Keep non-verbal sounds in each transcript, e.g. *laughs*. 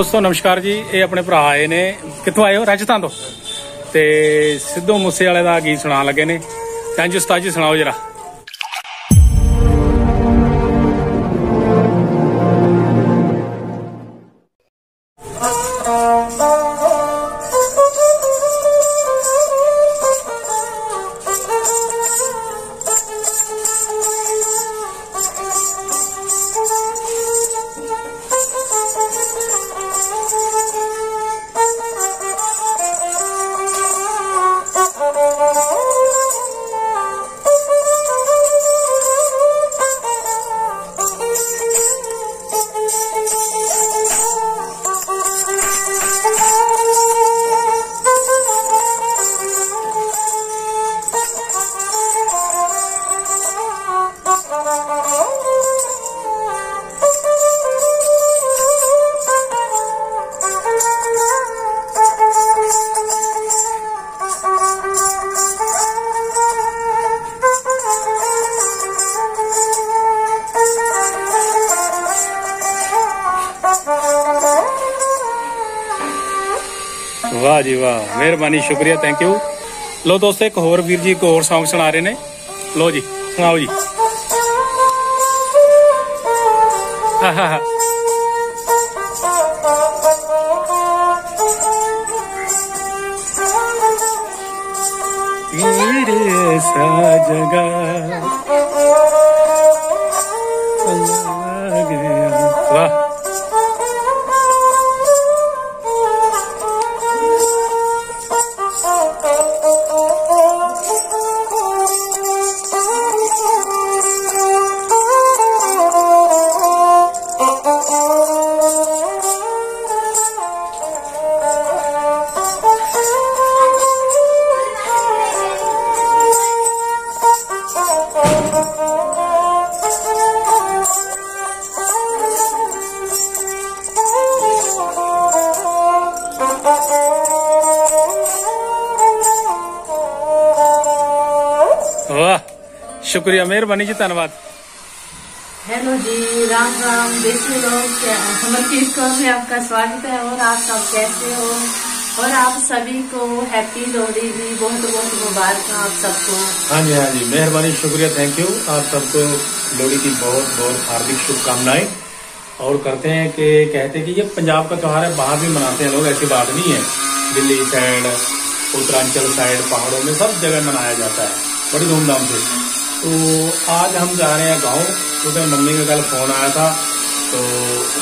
ਦੋਸਤੋ, ਨਮਸਕਾਰ ਜੀ। ਇਹ ਆਪਣੇ ਭਰਾ ਆਏ ਨੇ। ਕਿੱਥੋਂ ਆਏ ਹੋ? ਰਾਜਸਥਾਨ ਤੋਂ। ਤੇ ਸਿੱਧੂ ਮੂਸੇ ਵਾਲੇ ਦਾ ਗੀਤ ਸੁਣਾਉਣ ਲੱਗੇ ਨੇ। ਹਾਂਜੀ ਉਸਤਾਦ ਜੀ, ਸੁਣਾਓ ਜਰਾ। ਵਾਹ ਜੀ ਵਾਹ ਮਿਹਰਬਾਨੀ ਸ਼ੁਕਰੀਆ ਥੈਂਕ ਯੂ ਲੋ ਦੋਸਤੋ ਇੱਕ ਹੋਰ ਵੀਰ ਜੀ ਇੱਕ ਹੋਰ Song ਸੁਣਾ ਰਹੇ ਨੇ ਲੋ ਜੀ ਸੁਣਾਓ ਜੀ ਹਾ ਹਾ ਹਾ तेरे ऐसा जगह आ गया वाह वाह शुक्रिया मेहरबानी जी धन्यवाद। हेलो जी राम राम देसी लोग क्या हमर कौर में आपका? स्वागत है और आप सब कैसे हो? और आप सभी को हैप्पी लोहड़ी भी बहुत बहुत मुबारक आप सबको। हाँ जी हाँ जी मेहरबानी शुक्रिया थैंक यू आप सबको लोहड़ी की बहुत बहुत हार्दिक शुभकामनाएँ। और करते हैं कि कहते हैं कि ये पंजाब का त्योहार है बाहर भी मनाते हैं लोग ऐसी बात नहीं है। दिल्ली साइड उत्तरांचल साइड पहाड़ों में सब जगह मनाया जाता है। बड़ी धूमधाम से। तो आज हम जा रहे हैं गाँव। क्योंकि मम्मी का कल फ़ोन आया था तो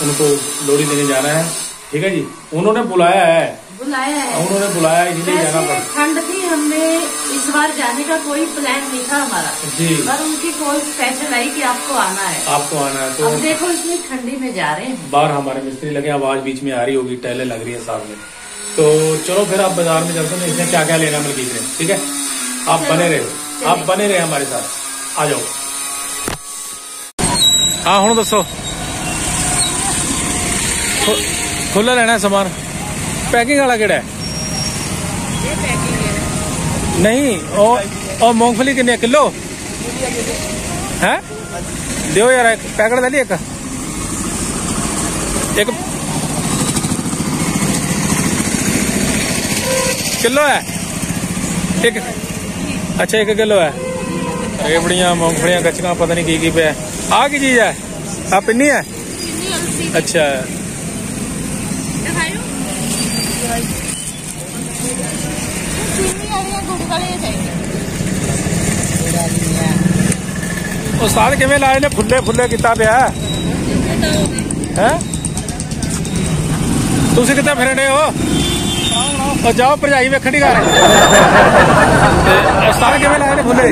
उनको लोहड़ी देने जाना है। ठीक है जी? उन्होंने बुलाया है। बुलाया है। उन्होंने बुलाया है, इसलिए जाना पड़ा। ठंड थी हमें इस बार जाने का कोई प्लान नहीं था हमारा। जी। पर उनकी कॉल स्पेशल आई कि आपको आना है। आपको आना है तो अब देखो इतनी ठंडी में जा रहे हैं। बाहर हमारे मिस्त्री लगे आवाज़ बीच में आ रही होगी टहले लग रही है सामने। तो चलो फिर आप बाज़ार में चलते हैं इसमें क्या क्या लेना ने ठीक है? आप बने रहे। आप बने रहे हमारे साथ। आ जाओ। हाँ हूँ दसो खुला लेना है सामान। पैकिंग वाला केड़ा है? नहीं ओ ओ मूंगफली किन्ने किलो है? दियो यार एक पैकेट ले ली एक एक किलो है? एक अच्छा एक किलो है। रेवड़ियां मूंगफलियां कचका पता नहीं की की पे है आ की चीज है आ पिन्नी है अच्छा ਉਸਤਾਦ ਕਿਵੇਂ ਲਾਏ ਨੇ ਫੁੱਲੇ ਫੁੱਲੇ ਕੀਤਾ ਪਿਆ ਹੈ ਤੁਸੀਂ ਕਿੱਥੇ ਫਿਰਨੇ ਹੋ ਉਹ ਜਾਓ ਭਰਜਾਈ ਵੇਖਣ ਦੀ ਘਰ ਤੇ ਉਸਤਾਦ ਕਿਵੇਂ ਲਾਏ ਨੇ ਫੁੱਲੇ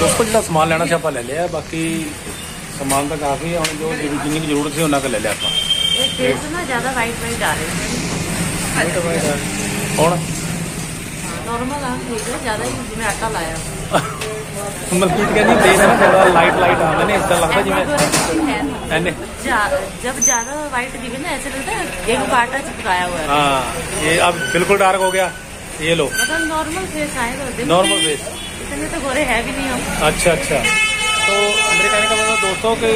ਦੋਸਤੋ ਜਿਹੜਾ ਸਮਾਨ ਲੈਣਾ ਸੀ ਆਪਾਂ ਲੈ ਲਿਆ ਬਾਕੀ ਸਮਾਨ ਤਾਂ ਕਾਫੀ ਹੈ ਹੁਣ ਜੋ ਜਿੰਨੀ ਜ਼ਰੂਰਤ ਸੀ ਉਹਨਾਂ ਕ ਲੈ ਲਿਆ ਆਪਾਂ ਇਹ ਟੇਸਟ ਨਾ ਜ਼ਿਆਦਾ ਵਾਈਟ ਵਾਈਟ ਆ ਰਹੇ ਨੇ ਹੁਣ ਨਾਰਮਲ ਆ ਜ਼ਿਆਦਾ ਜਿਵੇਂ ਆਟਾ ਲਾਇਆ ਮਲਕੀਤ ਕਹਿੰਦੀ ਦੇਖ ਨਾ ਥੋੜਾ ਲਾਈਟ ਲਾਈਟ ਆਉਂਦਾ ਨੇ ਇਸ ਤਰ੍ਹਾਂ ਲੱਗਦਾ ਜਿਵੇਂ ਐਨੇ ਜਬ ज़्यादा वाइट दिखे ना ऐसे लगता है गेहूँ का आटा चिपकाया हुआ है हाँ ये अब बिल्कुल डार्क हो गया ये लो मतलब नॉर्मल फेस आएगा नॉर्मल फेस इतने तो गोरे है भी नहीं हम। अच्छा अच्छा। तो मेरे कहने का मतलब दोस्तों कि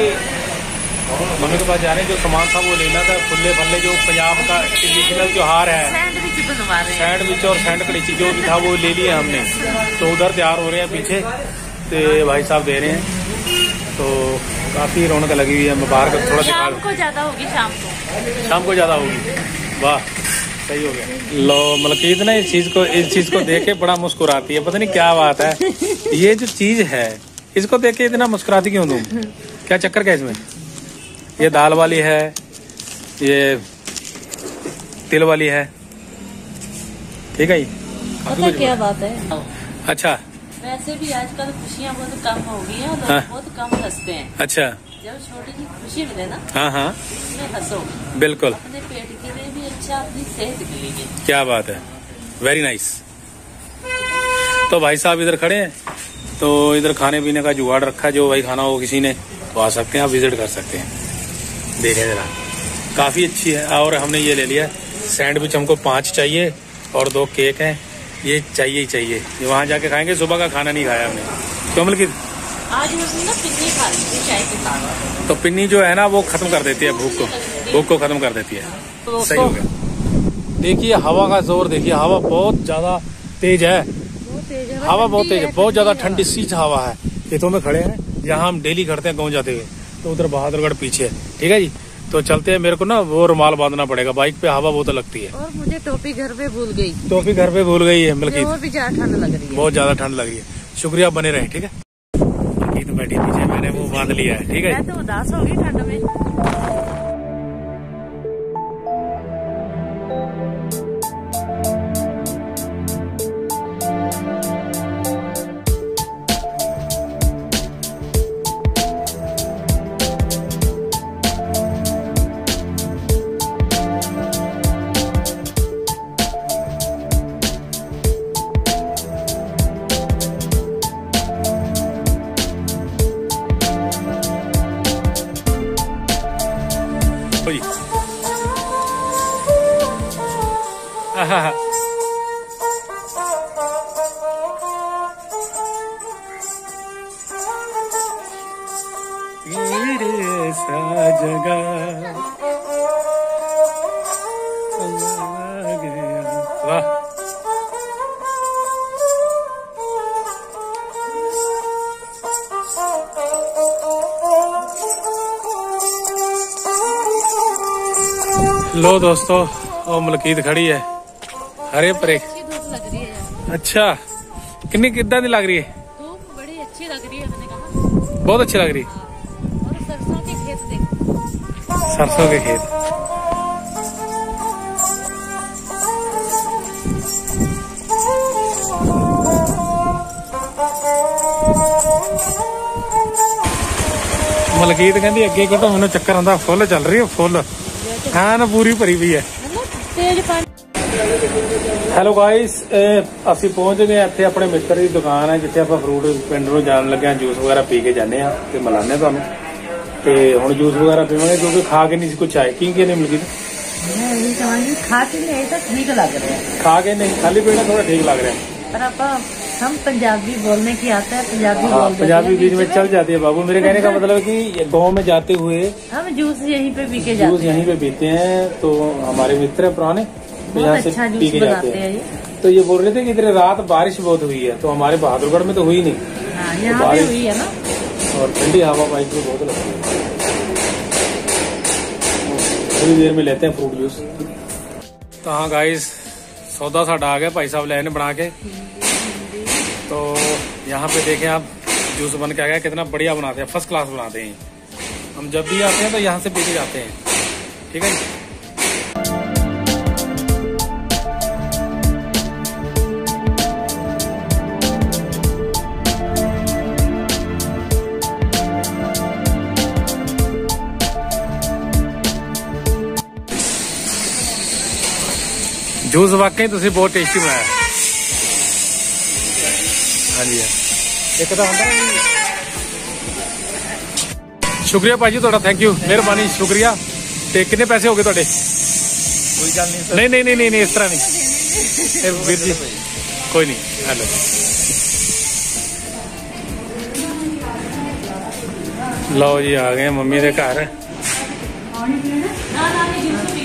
मम्मी के पास जा रहे हैं जो सामान था वो लेना था फुल्ले फल्ले जो पंजाब का ट्रेडिशनल त्योहार है। सैंडविच और सैंड कड़ीची जो भी था वो ले लिया हमने। तो उधर तैयार हो रहे हैं पीछे तो भाई साहब दे रहे हैं। तो काफ़ी रौनक लगी हुई है बाहर का थोड़ा शाम को ज़्यादा होगी शाम को। शाम को ज़्यादा होगी। वाह। सही हो गया। लो मलकीत ना इस चीज़ को इस चीज़ को देख के बड़ा मुस्कुराती है। पता नहीं क्या बात है। ये जो चीज़ है इसको देख के इतना मुस्कुराती क्यों तुम? क्या चक्कर क्या इसमें? ये दाल वाली है ये तिल वाली है। ठीक है पता क्या बात है? अच्छा। वैसे भी आजकल खुशियाँ बहुत कम हो गई हैं लोग हाँ। बहुत कम हँसते हैं। अच्छा। जब छोटी खुशी मिले ना हाँ हाँ। उसमें हंसो। बिल्कुल। अपने पेट के लिए भी अच्छा अपनी सेहत के लिए भी। क्या बात है। वेरी नाइस तो भाई साहब इधर खड़े हैं। तो इधर खाने पीने का जुगाड़ रखा है जो भाई खाना हो किसी ने तो आ सकते हैं आप विज़िट कर सकते हैं। देखें जरा। काफ़ी अच्छी है। और हमने ये ले लिया। सैंडविच हमको पाँच चाहिए और दो केक हैं। ये चाहिए ही चाहिए। ये वहाँ जाके खाएँगे। सुबह का खाना नहीं खाया हमने। कमल की आज ना पिन्नी खा ली चाय के साथ। तो पिन्नी जो है ना वो खत्म कर देती है भूख को। भूख को खत्म कर देती है। तो सही हो गया। देखिए हवा का ज़ोर देखिए हवा बहुत ज़्यादा तेज है। बहुत तेज है हवा बहुत तेज है बहुत ज़्यादा ठंडी सी हवा है। खेतों में खड़े हैं जहाँ हम डेली करते हैं गाँव जाते हुए। तो उधर बहादुरगढ़ पीछे है। ठीक है जी? तो चलते हैं मेरे को ना वो रुमाल बांधना पड़ेगा। बाइक पे हवा बहुत लगती है। और मुझे टोपी घर पे भूल गई। टोपी घर पे भूल गई है मलकीत और भी ज़्यादा ठंड लग रही है। बहुत ज़्यादा ठंड लगी है। शुक्रिया बने रहे ठीक है? बैठी पीछे मैंने वो बाँध लिया है, ठीक है? मैं तो उदास हो गई ठंड में। सा जगा लो दोस्तों और मलकीत खड़ी है। ਹਰੇ ਪਰੇ अच्छी धूप लग रही है ਅੱਛਾ ਕਿੰਨੀ ਕਿੱਦਾਂ ਦੀ ਲੱਗ ਰਹੀ ਹੈ धूप बड़ी अच्छी लग रही है मैंने कहा ਬਹੁਤ ਅੱਛੀ ਲੱਗ ਰਹੀ ਹੈ और सरसों के खेत देखो सरसों के खेत ਮਲਕੀਤ ਕਹਿੰਦੀ ਅੱਗੇ ਕਿਤੋਂ ਮੈਨੂੰ ਚੱਕਰ ਆਉਂਦਾ ਫੁੱਲ ਚੱਲ ਰਹੀ ਹੈ ਫੁੱਲ ਹਾਂ ਨਾ ਪੂਰੀ ਭਰੀ ਪਈ ਹੈ मतलब तेज पानी ਹੈਲੋ ਗਾਇਸ ਅਸੀਂ ਪਹੁੰਚ ਗਏ ਹਾਂ ਇੱਥੇ ਆਪਣੇ ਮਿੱਤਰ ਦੀ ਦੁਕਾਨ ਹੈ ਜਿੱਥੇ ਆਪਾਂ ਫਰੂਟ ਪਿੰਡ ਨੂੰ ਜਾਣ ਲੱਗੇ ਹਾਂ ਜੂਸ ਵਗੈਰਾ ਪੀ ਕੇ ਜਾਂਦੇ ਆ ਤੇ ਮਿਲਾਨੇ ਤੁਹਾਨੂੰ ਤੇ ਹੁਣ ਜੂਸ ਵਗੈਰਾ ਪੀਵਾਂਗੇ ਕਿਉਂਕਿ ਖਾ ਕੇ ਨਹੀਂ ਸੀ ਕੁਛ ਆਏ ਕੀ ਕੀ ਨਹੀਂ ਮਿਲਗੀ मैं यही कहूँगी खा के नहीं तो ठीक लग रहा है खा के नहीं खाली पेट थोड़ा ठीक लग रहा है पर अब हम पंजाबी बोलने की आता है पंजाबी हाँ बोल देते पंजाबी हैं बीच में बीच चल जाती है बाबू मेरे कहने का मतलब है कि ये गाँव में जाते हुए हम जूस यहीं पे पी के जूस जाते हैं यहीं पे पीते हैं तो हमारे मित्र हैं पुराने तो यहाँ बहुत से अच्छा पी के जाते हैं। हैं ये। तो ये बोल रहे थे कि इधर रात बारिश बहुत हुई है तो हमारे बहादुरगढ़ में तो हुई नहीं। हाँ यहाँ पे बारिश- हुई है ना। और ठंडी हवा बाइक में बहुत लगती है। थोड़ी देर में लेते हैं फ्रूट जूस तो हाँ गाइस सौदा साडा आ गया भाई साहब लेने बना के। तो यहाँ पे देखें आप जूस बन के आ गया कितना बढ़िया बनाते हैं फ़र्स्ट क्लास बनाते हैं। हम जब भी आते हैं तो यहाँ से पी के जाते हैं। ठीक है ਜੂਸ ਵਾਕਈ ਤੁਸੀਂ ਬਹੁਤ ਟੇਸਟੀ ਬਣਾਇਆ। ਹਾਂਜੀ। ਇੱਕ ਤਾਂ ਹੁੰਦਾ ਸ਼ੁਕਰੀਆ ਭਾਜੀ ਤੁਹਾਡਾ ਥੈਂਕ ਯੂ ਮਿਹਰਬਾਨੀ ਸ਼ੁਕਰੀਆ। ਤੇ ਕਿੰਨੇ ਪੈਸੇ ਹੋ ਗਏ ਤੁਹਾਡੇ? ਕੋਈ ਗੱਲ ਨਹੀਂ ਨਹੀਂ ਨਹੀਂ ਨਹੀਂ ਨਹੀਂ ਨਹੀਂ, ਇਸ ਤਰ੍ਹਾਂ ਨਹੀਂ। ਇਹ ਵੀਰ ਜੀ ਕੋਈ ਨਹੀਂ ਹੈਲੋ। ਲਓ ਜੀ ਆ ਗਏ ਮੰਮੀ ਦੇ ਘਰ। ਨਾ ਨਾ ਨਹੀਂ।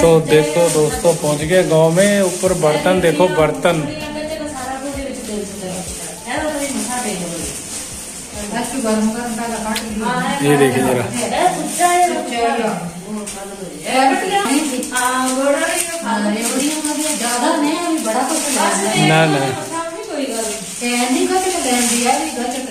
तो देखो दोस्तों पहुँच गए गाँव में। ऊपर बर्तन देखो बर्तन। ये देखिए जरा। ना ना।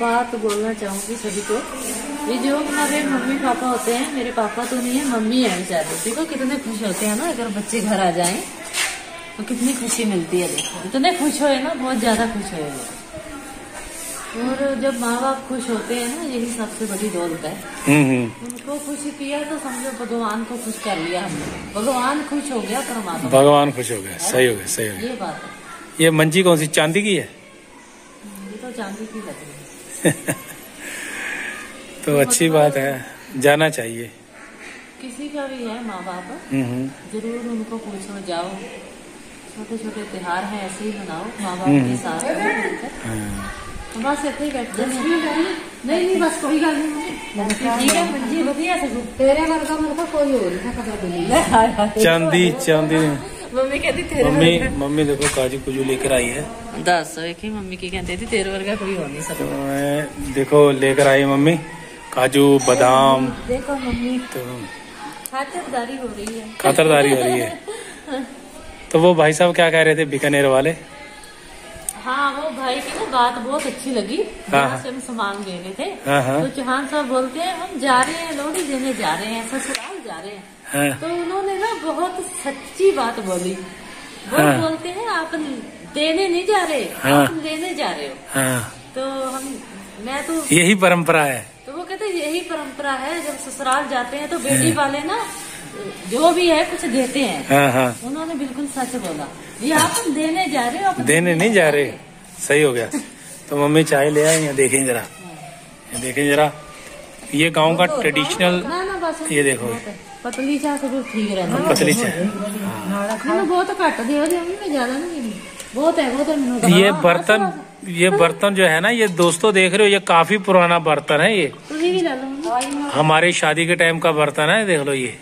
बात बोलना चाहूँगी सभी को। ये जो हमारे मम्मी पापा होते हैं मेरे पापा तो नहीं है मम्मी है बेचारे। देखो कितने खुश होते हैं ना अगर बच्चे घर आ जाएँ तो कितनी खुशी मिलती है देखो। इतने खुश हुए ना बहुत ज़्यादा खुश हुए लोग और जब माँ बाप खुश होते हैं ना यही सबसे बड़ी दौलत है। हम्म हम्म। उनको खुशी किया तो समझो भगवान को खुश कर लिया हमने। भगवान खुश हो गया परमात्मा। भगवान खुश हो गया। सही हो गया सही हो गए ये बात है। ये मंजी कौन सी चांदी की है? ये तो चांदी की लग रही है तो अच्छी बात है। जाना चाहिए। किसी का भी है माँ बाप हम्म, हम्म। ज़रूर उनको पूछो जाओ। छोटे छोटे त्योहार हैं ऐसे ही मनाओ माँ बाप हम्म, के साथ। तो बस इतने बैठते हैं। नहीं नहीं बस कोई गल नहीं। ठीक है तो चांदी चांदी। मम्मी कहती तेरे मम्मी मम्मी देखो काजू कुजू लेकर आई है। दस एक ही मम्मी की कहती थी तेरे वर्ग कोई हो नहीं सकता तो देखो लेकर आई मम्मी काजू बादाम। देखो मम्मी तो खातरदारी हो रही है। खातरदारी हो रही है। तो वो भाई साहब क्या कह रहे थे बीकानेर वाले? हाँ वो भाई की ना बात बहुत अच्छी लगी। हाँ, हाँ। हम सामान ले रहे थे। हाँ, तो चौहान साहब बोलते हैं हम जा रहे हैं लोहड़ी देने जा रहे हैं ससुराल जा रहे हैं। हाँ। तो उन्होंने ना बहुत सच्ची बात बोली। वो हाँ। बोलते हैं आप देने नहीं जा रहे हाँ। आप लेने जा रहे हो। हाँ। तो हम मैं तो यही परंपरा है। तो वो कहते हैं यही परंपरा है जब ससुराल जाते हैं तो बेटी वाले ना जो भी है कुछ देते हैं। हाँ हाँ। उन्होंने बिल्कुल सच बोला। ये आप देने जा रहे हो आप देने नहीं जा रहे। *laughs* सही हो गया। तो मम्मी चाय ले आए यहाँ देखें जरा। ये देखें जरा। ये गाँव का ट्रेडिशनल रहता पतली चाय मैंने बहुत हूँ बहुत है बहुत है ये बर्तन ये बर्तन जो है ना ये दोस्तों देख रहे हो ये काफ़ी पुराना बर्तन है ये हमारे शादी के टाइम का बर्तन है देख लो ये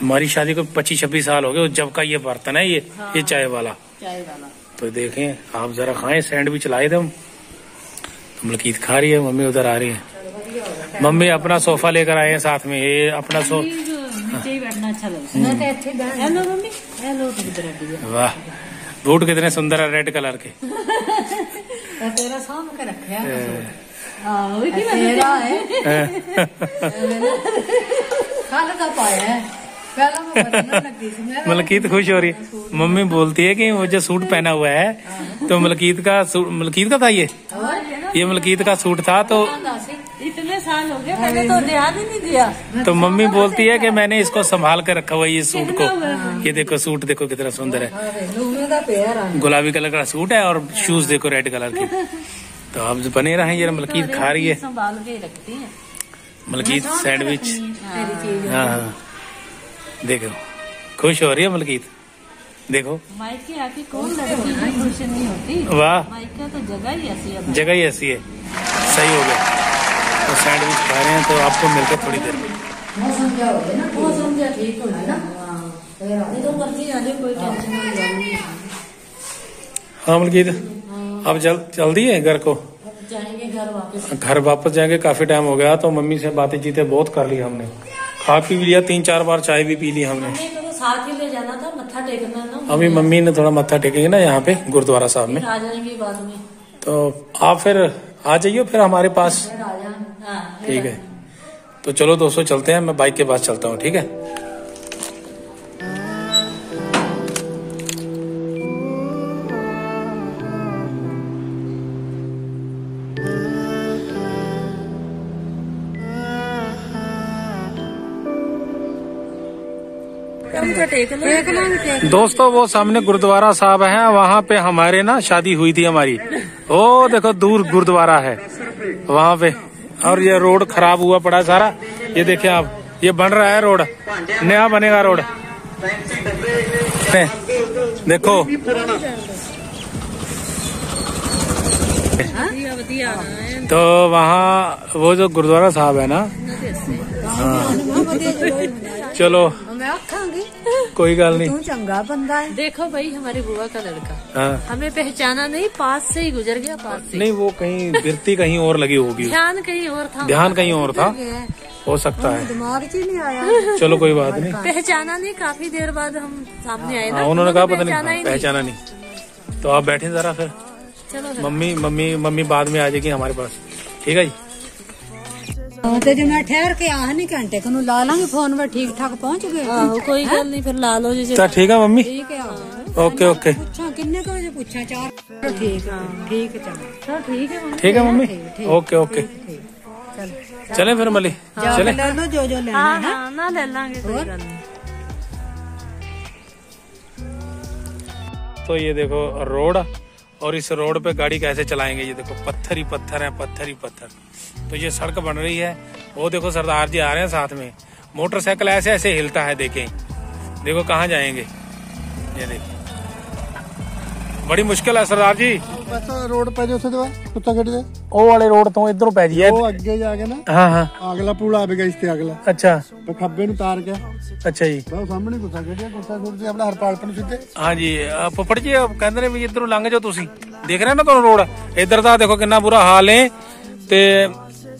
हमारी शादी को पच्चीस छब्बीस साल हो गए जब का ये बर्तन है ये ये चाय वाला चाय वाला तो देखें आप जरा खाएँ सैंडविच लाए थे हम। तो मलकीत खा रही है मम्मी उधर आ रही है। मम्मी अपना सोफा लेकर आए हैं साथ में ये अपना सो ही अच्छा तो बैठ है हेलो मम्मी हेलो तुम इधर आ जाइए। वाह बूट कितने सुंदर है रेड कलर के। तो तेरा साम के रखे है। हाँ है। है। थी। मेरा मलकीत खुश हो रही है। मम्मी बोलती है कि वो जो सूट पहना हुआ है तो मलकीत का मलकीत का था ये? ये मलकीत का सूट था तो इतने साल हो गए मैंने तो ध्यान ही नहीं दिया तो मम्मी बोलती है कि मैंने इसको संभाल कर रखा हुआ ये सूट को। ये देखो सूट देखो कितना सुंदर है। का है गुलाबी कलर का सूट है और शूज़ देखो रेड कलर की। तो आप जो बने रहे ये मलकीत खा रही है। संभाल के रखती है। मलकीत सैंडविच हाँ हाँ देखो खुश हो रही है मलकीत? देखो। माइके आके कौन लड़की की खुश नहीं होती। वाह। माइका तो जगह ही ऐसी है। जगह ही ऐसी है। सही हो गया। तो सैंडविच खा रहे हैं तो आपको मिलते थोड़ी देर में। मौसम क्या हो गया ना? मौसम क्या ठीक हो है ना? तेरा तो करती आ जाए कोई टेंशन नहीं हाँ। मलकीत अब जल जल्दी है घर को? जाएँगे घर वापस। घर वापस जाएँगे काफ़ी टाइम हो गया तो मम्मी से बातें चीतें बहुत कर ली हमने। खा पी भी लिया तीन चार बार चाय भी पी ली हमने। साथ ही ले जाना था मत्था टेकना ना। अभी मम्मी ने थोड़ा मत्था टेकेंगे ना यहाँ पे गुरुद्वारा साहब में। आ जाएँगे बाद में। तो आप फिर आ जाइयो फिर हमारे पास। हाँ ठीक है। तो चलो दोस्तों चलते हैं। मैं बाइक के पास चलता हूँ ठीक है? दोस्तों, वो सामने गुरुद्वारा साहब है, वहाँ पे हमारे ना शादी हुई थी हमारी। ओ, देखो, दूर गुरुद्वारा है। वहाँ पे, और ये रोड खराब हुआ पड़ा है सारा। ये देखे आप, ये बन रहा है रोड। नया बनेगा रोड। देखो। तो वहाँ, वो जो गुरुद्वारा साहब है ना चलो। मैं आखांगी। कोई गल नहीं। तू चंगा बंदा है। देखो भाई हमारी बुआ का लड़का। हाँ। हमें पहचाना नहीं पास से ही गुजर गया पास से। नहीं वो कहीं गिरती कहीं और लगी होगी। ध्यान कहीं और था। ध्यान कहीं और था। हो। सकता है। दिमाग ही नहीं आया। चलो कोई बात नहीं। पहचाना नहीं काफ़ी देर बाद हम सामने आए हाँ ना उन्होंने कहा पता नहीं। पहचाना नहीं। तो आप बैठे जरा फिर। चलो फिर। मम्मी मम्मी मम्मी बाद में आ जाएगी हमारे पास। ठीक है जी? जो मैं ठहर के आ नहीं घंटे को ला लांगे फ़ोन पर ठीक ठाक पहुँच गए आहो कोई गल नहीं फिर ला लो जी तो ठीक है मम्मी ठीक। ओके ओके ठीक है ठीक है चलो चलो ठीक है मम्मी ठीक है मम्मी ओके ओके चलो चले फिर मली चले ले लो जो जो लेना ले लांगे कोई गल नहीं तो ये देखो रोड और इस रोड पे गाड़ी कैसे चलाएँगे ये देखो पत्थर ही पत्थर है पत्थर ही पत्थर तो ये सड़क बन रही है वो देखो सरदार जी आ रहे हैं साथ में मोटरसाइकिल ऐसे ऐसे हिलता है देखें देखो कहाँ जाएंगे ये देखो बड़ी मुश्किल है सरदार जी ਬਸ ਰੋਡ ਪੈ ਜਾ ਉੱਥੇ ਦੇ ਕੁੱਤਾ ਗੱਡੀ ਦੇ ਉਹ ਵਾਲੇ ਰੋਡ ਤੋਂ ਇਧਰੋਂ ਪੈ ਜੀ ਉਹ ਅੱਗੇ ਜਾ ਕੇ ਨਾ ਹਾਂ ਹਾਂ ਅਗਲਾ ਪੁਲ ਆਵੇਗਾ ਇਸ ਤੇ ਅਗਲਾ ਅੱਛਾ ਤੇ ਖੱਬੇ ਨੂੰ ਤਾਰ ਗਿਆ ਅੱਛਾ ਜੀ ਬਸ ਸਾਹਮਣੇ ਕੁੱਤਾ ਗੱਡੀ ਕੁੱਤਾ ਗੁਰਦੇ ਆਪਣਾ ਹਰਪਾਲਪਨ ਸਿੱਧੇ ਹਾਂਜੀ ਅਹ ਫੁੱਫੜ ਜੀ ਅਹ ਕਹਿੰਦੇ ਨੇ ਵੀ ਇਧਰੋਂ ਲੰਘ ਜਾਓ ਤੁਸੀਂ ਦੇਖ ਰਹੇ ਨਾ ਤੁਹਾਨੂੰ ਰੋਡ ਇਧਰ ਦਾ ਦੇਖੋ ਕਿੰਨਾ ਬੁਰਾ ਹਾਲ ਹੈ ਤੇ ਅਹ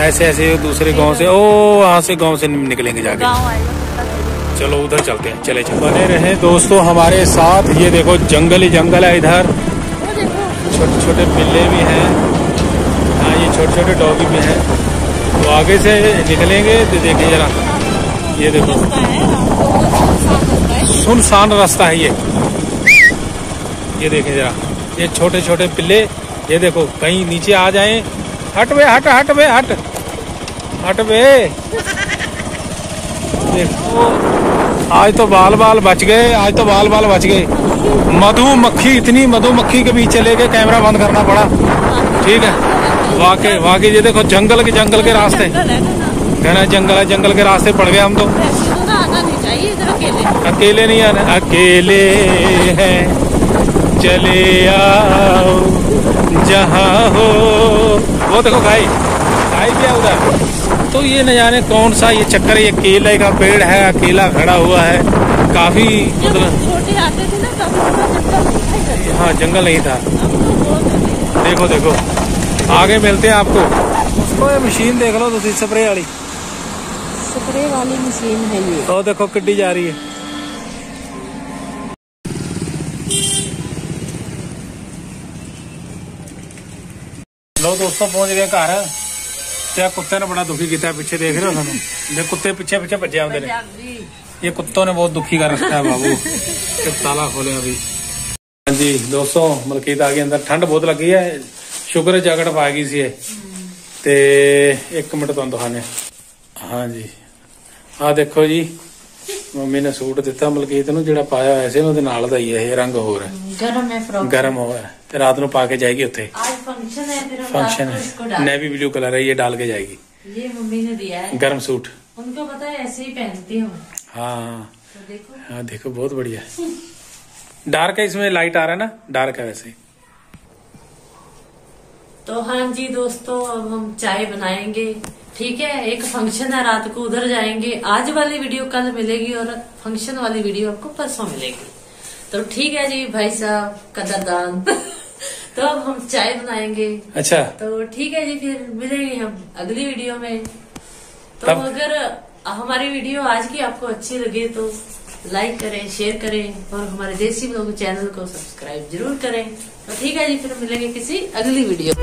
ऐसे ऐसे दूसरे गाँव से ओ वहाँ से गाँव से निकलेंगे जाके। चलो उधर चलते हैं चले चलो। बने रहे दोस्तों हमारे साथ ये देखो जंगल ही जंगल है इधर। छोटे छोटे पिल्ले भी हैं हाँ ये छोटे छोटे डॉगी भी हैं। तो आगे से निकलेंगे तो देखिए जरा। ये देखो। सुनसान रास्ता है। ये। ये देखें जरा ये छोटे छोटे पिल्ले ये देखो कहीं नीचे आ जाएँ हट बे हट हट बे हट। हट बे। देखो आज तो बाल बाल बच गए आज तो बाल बाल बच गए। मधुमक्खी इतनी मधुमक्खी के बीच चले गए कैमरा बंद करना पड़ा। ठीक है? वाकई वाकई ये देखो जंगल के जंगल के रास्ते। कहना जंगल है जंगल के रास्ते पड़ गए हम तो। तो अकेले नहीं आना अकेले हैं। चले आओ जहाँ हो। वो देखो भाई भाई भी है उधर तो ये न जाने कौन सा ये चक्कर ये केले का पेड़ है अकेला खड़ा हुआ है। काफ़ी मतलब छोटे आते थे ना तब जंगल हाँ जंगल नहीं था। तो। देखो देखो। आगे मिलते हैं आपको। उसको ये मशीन देख लो तुम स्प्रे वाली। स्प्रे वाली मशीन है ये। तो देखो किड्डी जा रही है। ਦੋਸਤੋ ਪਹੁੰਚ ਗਏ ਘਰ। ਤੇ ਆ ਕੁੱਤੇ ਨੇ ਬੜਾ ਦੁਖੀ ਕੀਤਾ ਪਿੱਛੇ ਦੇਖ ਰਹੇ ਹੋ ਸਾਨੂੰ? ਦੇ ਕੁੱਤੇ ਪਿੱਛੇ ਪਿੱਛੇ ਭੱਜੇ ਆਉਂਦੇ ਨੇ। ਇਹ ਕੁੱਤੋਂ ਨੇ ਬਹੁਤ ਦੁਖੀ ਕਰ ਰੱਖਿਆ ਬਾਬੂ। *laughs* ਤੇ ਤਾਲਾ ਖੋਲਿਆ ਵੀ। ਹਾਂਜੀ ਦੋਸਤੋ ਮਲਕੀਤ ਆ ਗਈ ਅੰਦਰ। ਠੰਡ ਬਹੁਤ ਲੱਗੀ ਹੈ ਸ਼ੁਕਰ ਜੈਕਟ ਪਾ ਗਈ ਸੀ ਇਹ। ਤੇ 1 ਮਿੰਟ ਤੁਹਾਨੂੰ ਦਿਖਾਣੇ ਹਾਂਜੀ। ਆ ਦੇਖੋ ਜੀ। ਮੰਮੀ ਨੇ ਸੂਟ ਦਿੱਤਾ ਮਲਕੀਤ ਨੂੰ ਜਿਹੜਾ ਪਾਇਆ ਹੋਇਆ ਸੀ ਉਹਦੇ ਨਾਲ ਦਾ ਹੀ ਹੈ ਇਹ ਰੰਗ ਹੋਰ ਹੈ गरम है फ्रॉक ਗਰਮ ਹੋਇਆ ਹੈ ਤੇ ਰਾਤ ਨੂੰ ਪਾ ਕੇ ਜਾਏਗੀ ਉੱਥੇ आज फंक्शन है फिर हम फंक्शन रात को है इसको डाल नेवी ब्लू कलर है ये डाल के जाएगी ये मम्मी ने दिया है गर्म सूट उनको पता है ऐसे ही पहनती हूँ हाँ हाँ तो देखो हाँ देखो बहुत बढ़िया है डार्क है इसमें लाइट आ रहा है ना डार्क है वैसे तो हाँ जी दोस्तों अब हम चाय बनाएंगे ठीक है एक फ़ंक्शन है रात को उधर जाएँगे। आज वाली वीडियो कल मिलेगी और फ़ंक्शन वाली वीडियो आपको परसों मिलेगी। तो ठीक है जी भाई साहब कदरदान। *laughs* तो अब हम चाय बनाएँगे। अच्छा। तो ठीक है जी फिर मिलेंगे हम अगली वीडियो में। तो तब- अगर हमारी वीडियो आज की आपको अच्छी लगे तो लाइक करें शेयर करें और हमारे देसी ब्लॉग चैनल को सब्सक्राइब ज़रूर करें। तो ठीक है जी फिर मिलेंगे किसी अगली वीडियो